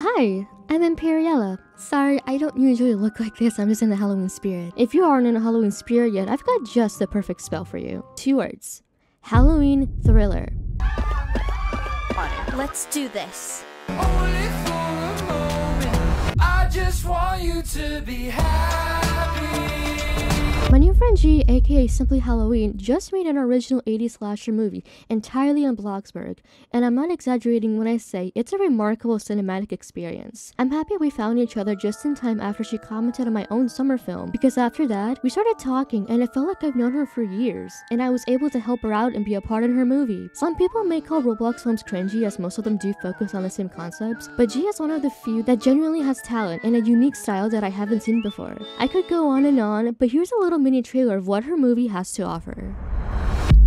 Hi, I'm Emperiella. Sorry, I don't usually look like this, I'm just in the Halloween spirit. If you aren't in a Halloween spirit yet, I've got just the perfect spell for you. Two words. Halloween Thriller. Let's do this. Only for a moment. I just want you friend G, aka Simply Halloween, just made an original 80s slasher movie entirely on Bloxburg, and I'm not exaggerating when I say it's a remarkable cinematic experience. I'm happy we found each other just in time after she commented on my own summer film, because after that, we started talking and it felt like I've known her for years, and I was able to help her out and be a part in her movie. Some people may call Roblox films cringy as most of them do focus on the same concepts, but G is one of the few that genuinely has talent and a unique style that I haven't seen before. I could go on and on, but here's a little mini trailer of what her movie has to offer.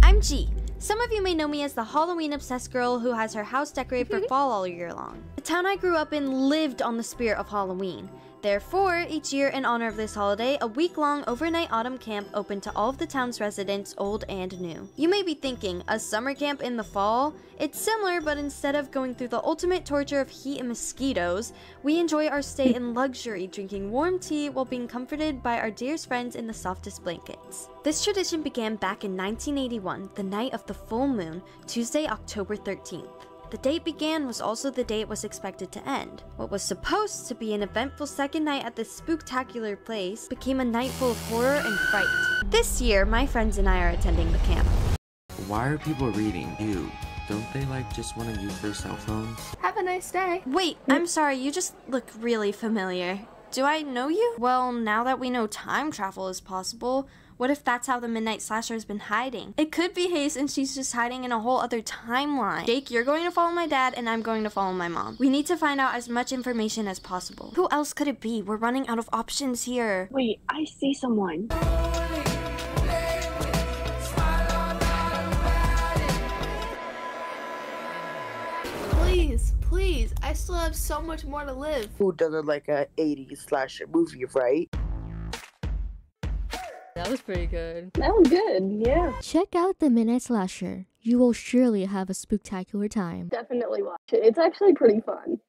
I'm G. Some of you may know me as the Halloween obsessed girl who has her house decorated for fall all year long. The town I grew up in lived on the spirit of Halloween. Therefore, each year in honor of this holiday, a week long overnight autumn camp opened to all of the town's residents, old and new. You may be thinking, a summer camp in the fall? It's similar, but instead of going through the ultimate torture of heat and mosquitoes, we enjoy our stay in luxury, drinking warm tea while being comforted by our dearest friends in the softest blankets. This tradition began back in 1981, the night of the full moon, Tuesday, October 13th. The date began was also the day it was expected to end. What was supposed to be an eventful second night at this spooktacular place became a night full of horror and fright. This year, my friends and I are attending the camp. Why are people reading? Ew. Don't they like just want to use their cell phones? Have a nice day. Wait, I'm sorry, you just look really familiar. Do I know you? Well, now that we know time travel is possible, what if that's how the Midnight Slasher has been hiding? It could be Hayes and she's just hiding in a whole other timeline. Jake, you're going to follow my dad and I'm going to follow my mom. We need to find out as much information as possible. Who else could it be? We're running out of options here. Wait, I see someone. Please, please. I still have so much more to live. who doesn't like a 80s slasher movie, right? That was pretty good. That was good. Yeah, Check out the Midnight Slasher. You will surely have a spooktacular time. definitely watch it. It's actually pretty fun.